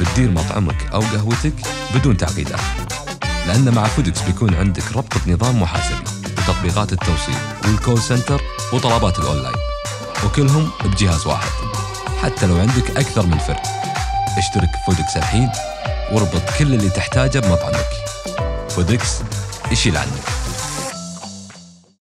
بتدير مطعمك أو قهوتك بدون تعقيدات لأن مع Foodics بيكون عندك ربطة نظام محاسبي وتطبيقات التوصيل وال call center وطلبات الأونلاين. وكلهم بجهاز واحد. حتى لو عندك أكثر من فرع اشترك Foodics الحين واربط كل اللي تحتاجه بمطعمك. Foodics يشيل عنك